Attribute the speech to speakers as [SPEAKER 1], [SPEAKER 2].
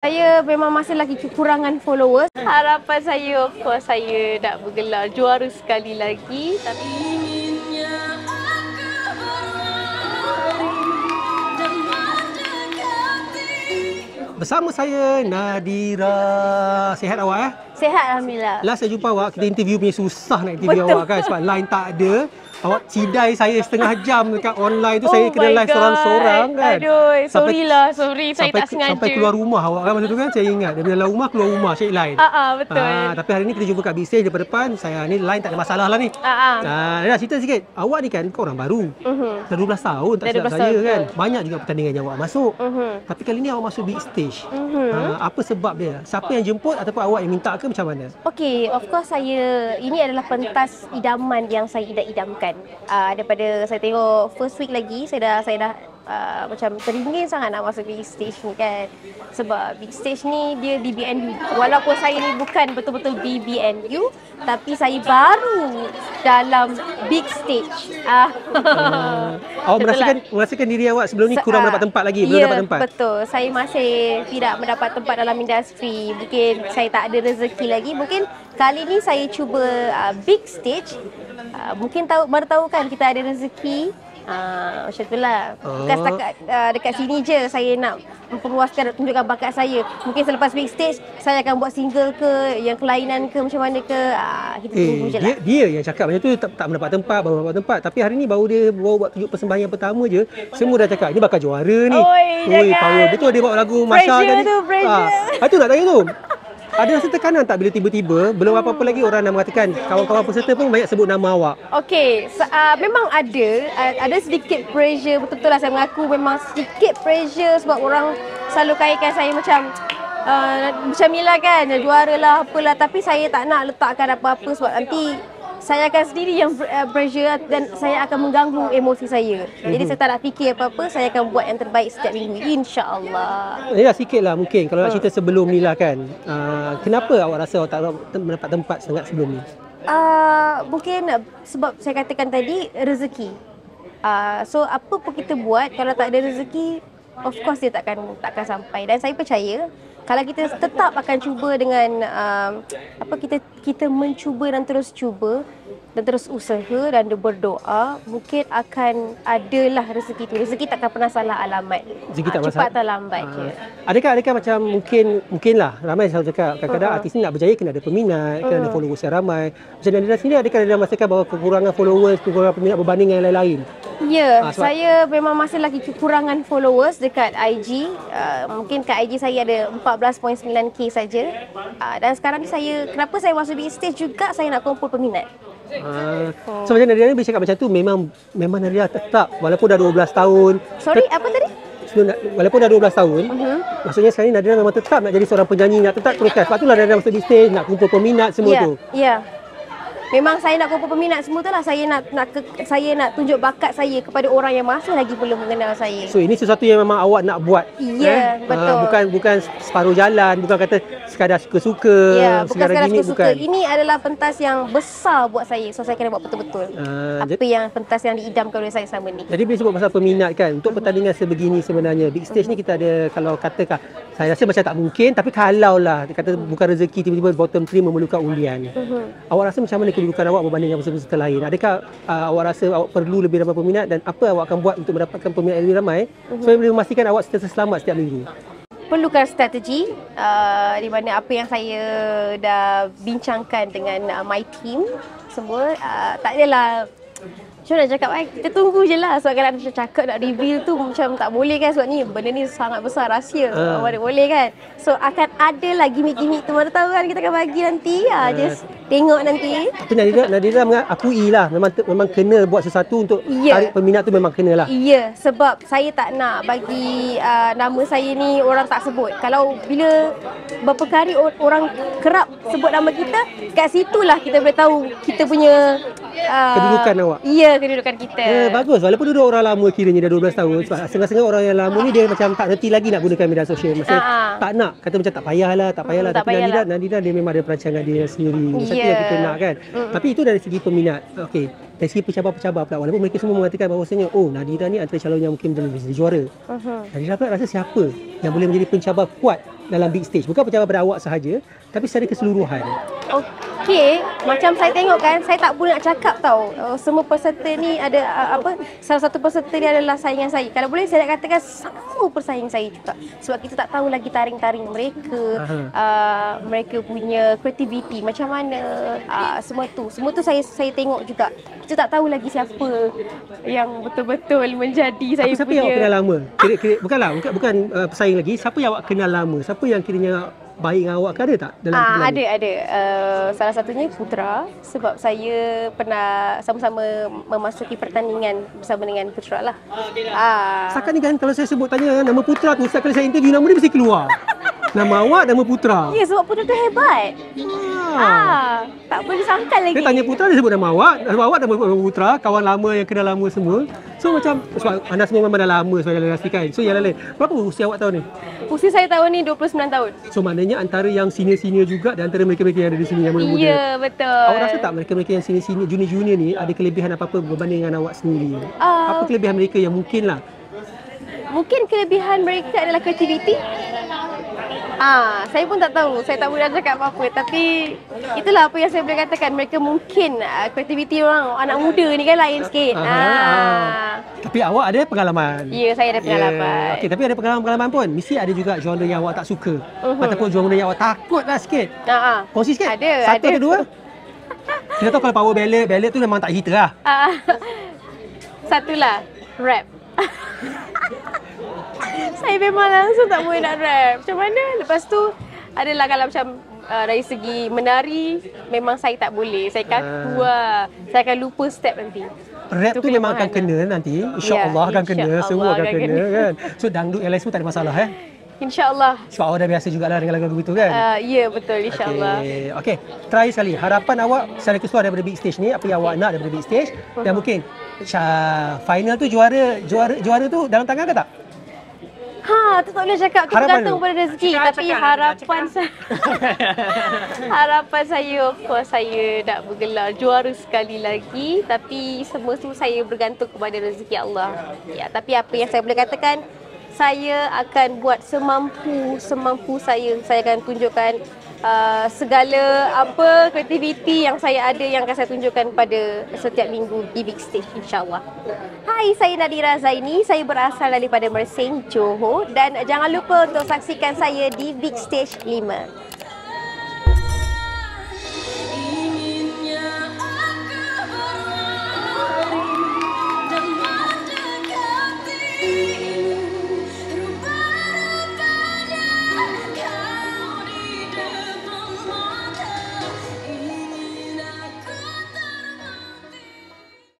[SPEAKER 1] Saya memang masih lagi kekurangan followers. Harapan saya, of course, saya nak bergelar juara sekali lagi. Tapi
[SPEAKER 2] Bersama saya Nadira. Sihat awak eh?
[SPEAKER 1] Sehat Alhamdulillah.
[SPEAKER 2] Last saya jumpa awak, kita interview punya susah nak interview
[SPEAKER 1] Betul.
[SPEAKER 2] awak kan sebab line tak ada. Awak cidai saya setengah jam dekat online tu
[SPEAKER 1] Oh
[SPEAKER 2] saya kena live seorang-seorang kan.
[SPEAKER 1] Aduh, sorry
[SPEAKER 2] Sampai-
[SPEAKER 1] lah. Sorry, saya
[SPEAKER 2] sampai,
[SPEAKER 1] tak sengaja.
[SPEAKER 2] Sampai keluar rumah awak kan masa tu kan saya ingat. Dari dalam rumah keluar rumah cari line.
[SPEAKER 1] Ah, ah, betul.
[SPEAKER 2] Ah, tapi hari ni kita jumpa kat Stage depan depan. Saya ni line tak ada masalah lah ni.
[SPEAKER 1] Ah, ah.
[SPEAKER 2] Ah, dah cerita sikit. Awak ni kan kau orang baru.
[SPEAKER 1] Mhm.
[SPEAKER 2] Dah 12 tahun tak silap
[SPEAKER 1] 12
[SPEAKER 2] saya
[SPEAKER 1] tahun,
[SPEAKER 2] kan.
[SPEAKER 1] betul.
[SPEAKER 2] Banyak juga pertandingan yang awak masuk.
[SPEAKER 1] Mhm.
[SPEAKER 2] Tapi kali ni awak masuk big stage.
[SPEAKER 1] Mhm.
[SPEAKER 2] Ah, apa sebab dia? Siapa yang jemput ataupun awak yang minta ke macam mana?
[SPEAKER 1] Okey, of course saya ini adalah pentas idaman yang saya idam-idamkan. Uh, daripada saya tengok first week lagi saya dah saya dah uh, macam teringin sangat nak masuk big stage ni kan. Sebab big stage ni dia DBNU. Walaupun saya ni bukan betul-betul DBNU tapi saya baru dalam big stage. Ah.
[SPEAKER 2] Ah, awak merasakan merasakan diri awak sebelum ni kurang
[SPEAKER 1] ah,
[SPEAKER 2] mendapat tempat lagi, belum
[SPEAKER 1] ya,
[SPEAKER 2] dapat tempat.
[SPEAKER 1] betul. Saya masih tidak mendapat tempat dalam industri. Mungkin saya tak ada rezeki lagi. Mungkin kali ni saya cuba uh, big stage. Uh, mungkin tahu baru tahu kan kita ada rezeki. Uh, macam itulah. Bukan
[SPEAKER 2] Oh.
[SPEAKER 1] setakat uh, dekat sini je saya nak memperluaskan tunjukkan bakat saya. Mungkin selepas big stage saya akan buat single ke, yang kelainan ke macam mana ke. Uh, kita tunggu
[SPEAKER 2] Eh,
[SPEAKER 1] je
[SPEAKER 2] dia,
[SPEAKER 1] lah.
[SPEAKER 2] dia yang cakap macam tu tak, tak mendapat tempat, baru mendapat tempat. Tapi hari ni baru dia baru buat tunjuk persembahan yang pertama je, semua dah cakap, ini bakal juara ni.
[SPEAKER 1] Oi, jangan.
[SPEAKER 2] power. Betul dia bawa lagu Masya
[SPEAKER 1] Pressure
[SPEAKER 2] tadi.
[SPEAKER 1] tu, pressure.
[SPEAKER 2] Ah, itu nak tanya tu. Ada rasa tekanan tak bila tiba-tiba belum apa-apa lagi orang nak mengatakan kawan-kawan peserta pun banyak sebut nama awak.
[SPEAKER 1] Okey, so, uh, memang ada uh, ada sedikit pressure betul-betul lah saya mengaku memang sedikit pressure sebab orang selalu kaitkan saya macam uh, macam Mila kan juara lah apalah tapi saya tak nak letakkan apa-apa sebab nanti saya akan sendiri yang uh, pressure dan saya akan mengganggu emosi saya. Jadi saya tak nak fikir apa-apa, saya akan buat yang terbaik setiap minggu insya-Allah.
[SPEAKER 2] Ya sikit lah mungkin kalau nak cerita sebelum ni lah kan. Uh, kenapa awak rasa awak tak mendapat tempat sangat sebelum ni?
[SPEAKER 1] Uh, mungkin sebab saya katakan tadi rezeki. Uh, so apa pun kita buat kalau tak ada rezeki of course dia takkan takkan sampai dan saya percaya kalau kita tetap akan cuba dengan um, apa kita kita mencuba dan terus cuba dan terus usaha dan berdoa mungkin akan adalah rezeki tu rezeki takkan pernah salah alamat
[SPEAKER 2] Rezeki tak masalah.
[SPEAKER 1] cepat atau lambat je
[SPEAKER 2] Ah, adakah adakah macam mungkin mungkin lah ramai selalu cakap kadang-kadang artis ni nak berjaya kena ada peminat, kena ada followers yang ramai. Macam Nadira sendiri adakah Nadira merasakan bahawa kekurangan followers, kekurangan peminat berbanding dengan yang lain-lain?
[SPEAKER 1] Ya,
[SPEAKER 2] Ah, sebab-
[SPEAKER 1] saya memang masih lagi kekurangan followers dekat IG. Uh, mungkin kat IG saya ada 14.9k saja. Uh, dan sekarang ni saya kenapa saya masuk big stage juga saya nak kumpul peminat.
[SPEAKER 2] Ah, so macam Nadira ni bila cakap macam tu memang memang Nadira tetap walaupun dah 12 tahun.
[SPEAKER 1] Sorry, apa tadi?
[SPEAKER 2] walaupun dah 12 tahun,
[SPEAKER 1] Mhm.
[SPEAKER 2] maksudnya sekarang ni Nadira memang tetap nak jadi seorang penyanyi, nak tetap teruskan. Sebab itulah Nadira masuk di stage, nak kumpul peminat semua
[SPEAKER 1] Ya,
[SPEAKER 2] tu.
[SPEAKER 1] ya. Memang saya nak kumpul peminat semua tu lah. Saya nak nak ke, saya nak tunjuk bakat saya kepada orang yang masih lagi belum mengenal saya.
[SPEAKER 2] So ini sesuatu yang memang awak nak buat.
[SPEAKER 1] Ya, betul.
[SPEAKER 2] Ah, bukan bukan separuh jalan, bukan kata sekadar suka-suka.
[SPEAKER 1] Ya, bukan sekadar suka-suka. Ini adalah pentas yang besar buat saya. So saya kena buat betul-betul.
[SPEAKER 2] Ah,
[SPEAKER 1] Apa yang pentas yang diidamkan oleh saya selama ni.
[SPEAKER 2] Jadi bila sebut pasal peminat kan, untuk pertandingan sebegini sebenarnya, big stage ni kita ada, kalau katakan, saya rasa macam tak mungkin, tapi kalau lah, kata bukan rezeki, tiba-tiba bottom 3 memerlukan undian.
[SPEAKER 1] Mhm.
[SPEAKER 2] Awak rasa macam mana kedudukan awak berbanding dengan peserta-peserta lain? Adakah uh, awak rasa awak perlu lebih ramai peminat dan apa awak akan buat untuk mendapatkan peminat yang lebih ramai supaya boleh memastikan awak sentiasa selamat setiap minggu?
[SPEAKER 1] perlukan strategi uh, di mana apa yang saya dah bincangkan dengan uh, my team semua uh, tak adalah macam nak cakap eh? Kita tunggu je lah Sebab kalau nak cakap nak reveal tu Macam tak boleh kan Sebab ni benda ni sangat besar rahsia
[SPEAKER 2] Ah.
[SPEAKER 1] uh. Mana boleh kan So akan ada lah gimmick-gimmick tu Mana tahu kan kita akan bagi nanti uh, Just tengok nanti
[SPEAKER 2] Tapi Nadira, Nadira mengakui lah, memang, memang kena buat sesuatu untuk
[SPEAKER 1] Ya.
[SPEAKER 2] tarik peminat tu memang kena lah.
[SPEAKER 1] Ya, sebab saya tak nak bagi uh, nama saya ni orang tak sebut. Kalau bila beberapa kali or- orang kerap sebut nama kita, kat situlah kita boleh tahu kita punya uh,
[SPEAKER 2] Kedudukan awak.
[SPEAKER 1] Ya, kedudukan kita.
[SPEAKER 2] Ya, bagus. Walaupun duduk orang lama kiranya dah 12 tahun. Sebab setengah-setengah orang yang lama ni dia macam tak reti lagi nak gunakan media sosial. Maksudnya
[SPEAKER 1] ah.
[SPEAKER 2] tak nak. Kata macam tak payahlah, tak payahlah.
[SPEAKER 1] Mm, tak
[SPEAKER 2] Tapi Nadira,
[SPEAKER 1] payahlah.
[SPEAKER 2] Nadira dia memang ada perancangan dia sendiri. Satu
[SPEAKER 1] Ya.
[SPEAKER 2] yang kita nak kan. Tapi itu dari segi peminat. Okey. Dari segi pencabar-pencabar pula. Walaupun mereka semua mengatakan bahawasanya oh Nadira ni antara calon yang mungkin boleh jadi juara.
[SPEAKER 1] Mhm.
[SPEAKER 2] Nadira pula rasa siapa yang boleh menjadi pencabar kuat dalam big stage? Bukan pencapaian awak sahaja, tapi secara keseluruhan.
[SPEAKER 1] Okey, macam saya tengok kan, saya tak boleh nak cakap tau. Uh, semua peserta ni ada uh, apa? Salah satu peserta ni adalah saingan saya. Kalau boleh saya nak katakan semua persaing saya juga. Sebab kita tak tahu lagi taring-taring mereka, uh, mereka punya kreativiti macam mana uh, semua tu. Semua tu saya saya tengok juga. Kita tak tahu lagi siapa yang betul-betul menjadi saya
[SPEAKER 2] Siapa, siapa
[SPEAKER 1] punya
[SPEAKER 2] yang awak kenal lama? Kira, kira, bukanlah, bukan, bukan uh, pesaing lagi. Siapa yang awak kenal lama? Siapa yang kiranya baik dengan awak ke ada tak dalam
[SPEAKER 1] Ah, ada ada. Uh, salah satunya Putra sebab saya pernah sama-sama memasuki pertandingan bersama dengan Putra lah. Ah.
[SPEAKER 2] Setakat ni kan kalau saya sebut tanya nama Putra tu setiap kali saya interview nama dia mesti keluar. nama awak nama Putra.
[SPEAKER 1] Ya sebab Putra tu hebat. Ah, tak boleh sangkal lagi.
[SPEAKER 2] Dia tanya Putra dia sebut nama awak, nama awak nama Putra, kawan lama yang kenal lama semua. So macam sebab anda semua memang dah lama sebagai generasi kan. So yang lain. Berapa usia awak tahun ni?
[SPEAKER 1] Usia saya tahun ni 29 tahun.
[SPEAKER 2] So maknanya antara yang senior-senior juga dan antara mereka-mereka yang ada di sini yang muda-muda.
[SPEAKER 1] Ya, betul.
[SPEAKER 2] Awak rasa tak mereka-mereka yang senior-senior, junior-junior ni ada kelebihan apa-apa berbanding dengan awak sendiri?
[SPEAKER 1] Ah.
[SPEAKER 2] Apa kelebihan mereka yang mungkin lah?
[SPEAKER 1] Mungkin kelebihan mereka adalah kreativiti. Ah, saya pun tak tahu. Saya tak boleh cakap apa-apa. Tapi itulah apa yang saya boleh katakan. Mereka mungkin ah, kreativiti orang anak muda ni kan lain sikit.
[SPEAKER 2] Aha,
[SPEAKER 1] Ah.
[SPEAKER 2] Tapi awak ada pengalaman.
[SPEAKER 1] Ya, saya ada pengalaman.
[SPEAKER 2] Yeah. Okey, tapi ada pengalaman-pengalaman pun. Mesti ada juga genre yang awak tak suka.
[SPEAKER 1] Mhm.
[SPEAKER 2] Ataupun genre yang awak takut lah sikit.
[SPEAKER 1] Ah, ah.
[SPEAKER 2] Kongsi sikit.
[SPEAKER 1] Ada,
[SPEAKER 2] Satu
[SPEAKER 1] ada.
[SPEAKER 2] atau dua? Kita tahu kalau power ballad, ballad tu memang tak cerita lah.
[SPEAKER 1] Ah, satulah, rap. saya memang langsung tak boleh nak rap. Macam mana? Lepas tu adalah kalau macam uh, dari segi menari memang saya tak boleh. Saya kaku lah. Saya akan lupa step nanti.
[SPEAKER 2] Rap
[SPEAKER 1] Itu
[SPEAKER 2] tu memang akan kena nanti. InsyaAllah
[SPEAKER 1] Ya,
[SPEAKER 2] akan kena.
[SPEAKER 1] insya
[SPEAKER 2] Semua
[SPEAKER 1] Allah
[SPEAKER 2] akan
[SPEAKER 1] akan
[SPEAKER 2] kena,
[SPEAKER 1] kena.
[SPEAKER 2] kan. So dangdut yang lain semua tak ada masalah eh.
[SPEAKER 1] InsyaAllah.
[SPEAKER 2] Sebab awak dah biasa jugalah dengan lagu-lagu itu kan.
[SPEAKER 1] Uh, ya, betul. InsyaAllah.
[SPEAKER 2] Okey, okay. try sekali. Harapan awak secara keseluruhan daripada big stage ni, apa yang awak nak daripada big stage dan mungkin Syah, final tu juara juara juara tu dalam tangan ke tak?
[SPEAKER 1] Ha, tu tak boleh cakap. Tu
[SPEAKER 2] Harapan
[SPEAKER 1] bergantung
[SPEAKER 2] tu?
[SPEAKER 1] pada rezeki. Tapi harapan saya... harapan saya, of course, saya nak bergelar juara sekali lagi. Tapi semua tu saya bergantung kepada rezeki Allah. Ya, tapi apa yang saya boleh katakan, saya akan buat semampu semampu saya. Saya akan tunjukkan uh, segala apa kreativiti yang saya ada yang akan saya tunjukkan pada setiap minggu di big stage insyaAllah. Hai, saya Nadira Zaini. Saya berasal daripada Mersing, Johor dan jangan lupa untuk saksikan saya di Big Stage 5.